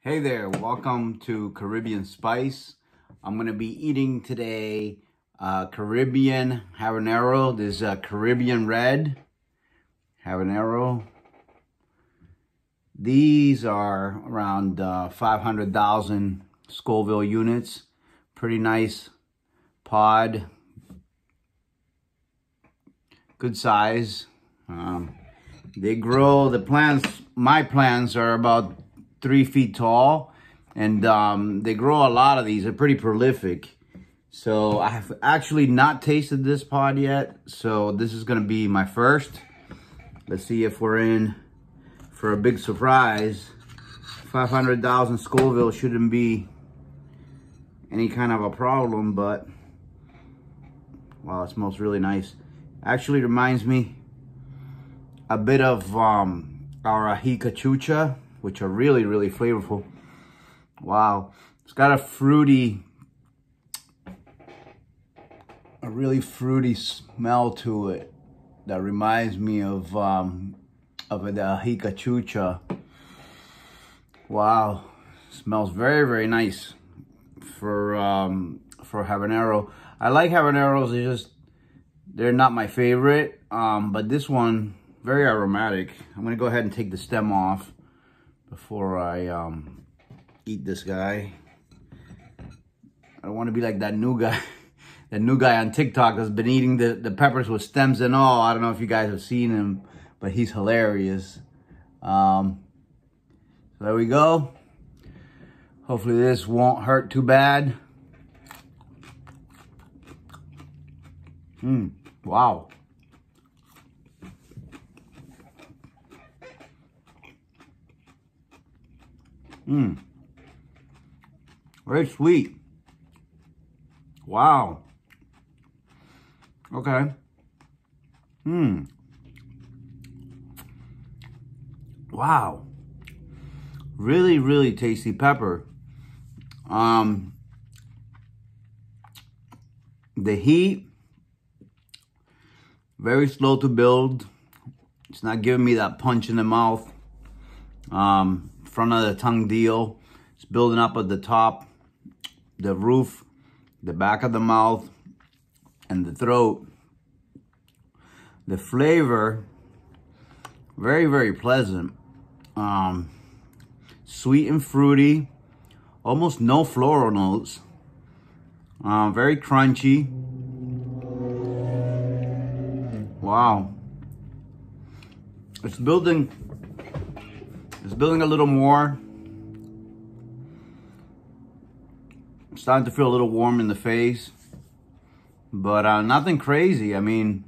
Hey there, welcome to Caribbean Spice. I'm gonna be eating today uh, Caribbean habanero. This uh, Caribbean red habanero. These are around uh, 500,000 Scoville units. Pretty nice pod. Good size. Um, they grow, the plants, my plants are about three feet tall and um, they grow a lot of these. They're pretty prolific. So I have actually not tasted this pod yet. So this is gonna be my first. Let's see if we're in for a big surprise. 500,000 Scoville shouldn't be any kind of a problem, but wow, it smells really nice. Actually reminds me a bit of um, our ají cachucha which are really, really flavorful. Wow. It's got a fruity, a really fruity smell to it that reminds me of um, of the ají cachucha. Wow. Smells very, very nice for um, for habanero. I like habaneros. They just they're not my favorite, um, but this one very aromatic. I'm gonna go ahead and take the stem off before I um, eat this guy. I don't want to be like that new guy, that new guy on TikTok that's been eating the, the peppers with stems and all. I don't know if you guys have seen him, but he's hilarious. Um, so there we go. Hopefully this won't hurt too bad. Hmm, wow. Mmm. Very sweet. Wow. Okay. Mmm. Wow. Really, really tasty pepper. Um, the heat, very slow to build. It's not giving me that punch in the mouth. Um, front of the tongue deal. It's building up at the top, the roof, the back of the mouth, and the throat. The flavor, very, very pleasant. Um, sweet and fruity, almost no floral notes. Uh, very crunchy. Wow. It's building it's building a little more. I'm starting to feel a little warm in the face. But uh, nothing crazy. I mean,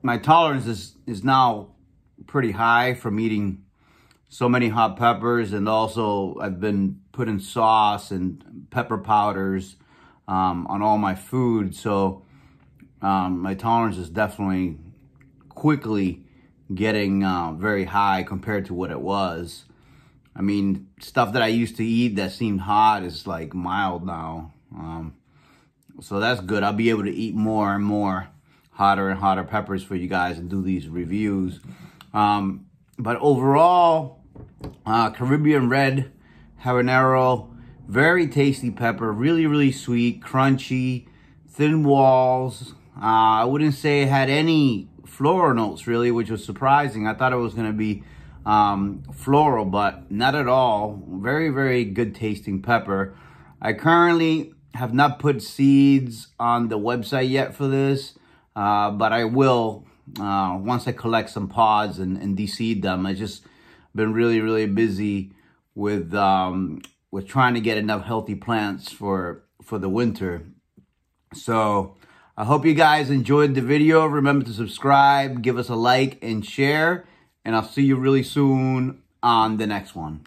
my tolerance is, is now pretty high from eating so many hot peppers. And also I've been putting sauce and pepper powders um, on all my food. So um, my tolerance is definitely quickly getting uh, very high compared to what it was. I mean, stuff that I used to eat that seemed hot is like mild now. Um, so that's good. I'll be able to eat more and more hotter and hotter peppers for you guys and do these reviews. Um, but overall, uh, Caribbean Red Habanero, very tasty pepper, really, really sweet, crunchy, thin walls. Uh, I wouldn't say it had any floral notes really, which was surprising. I thought it was going to be um, floral, but not at all. Very, very good tasting pepper. I currently have not put seeds on the website yet for this, uh, but I will uh, once I collect some pods and, and deseed them. I just been really, really busy with um, with trying to get enough healthy plants for for the winter. So I hope you guys enjoyed the video. Remember to subscribe, give us a like, and share. And I'll see you really soon on the next one.